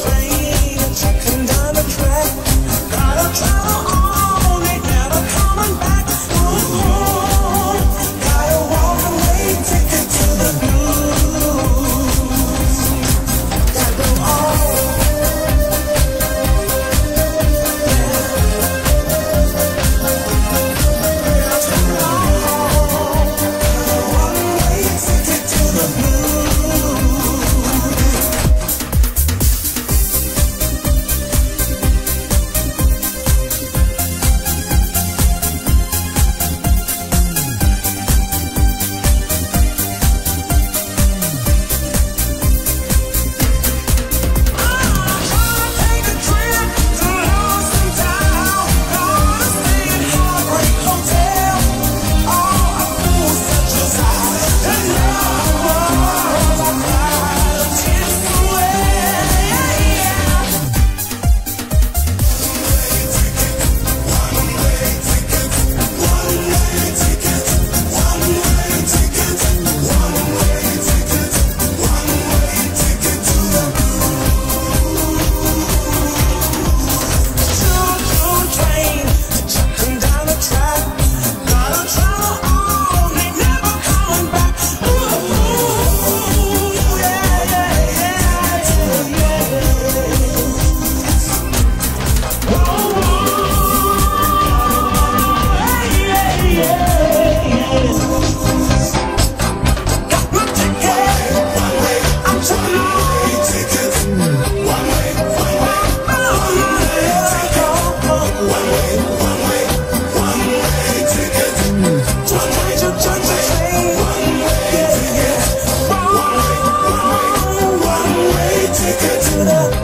love. take it to the